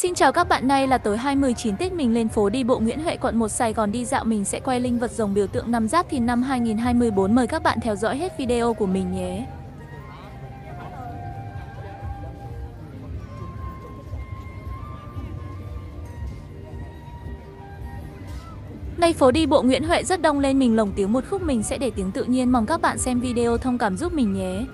Xin chào các bạn, nay là tối 29 Tết mình lên phố đi bộ Nguyễn Huệ quận 1 Sài Gòn đi dạo mình sẽ quay linh vật rồng biểu tượng năm Giáp Thìn năm 2024 mời các bạn theo dõi hết video của mình nhé. Nay phố đi bộ Nguyễn Huệ rất đông lên mình lồng tiếng một khúc mình sẽ để tiếng tự nhiên mong các bạn xem video thông cảm giúp mình nhé.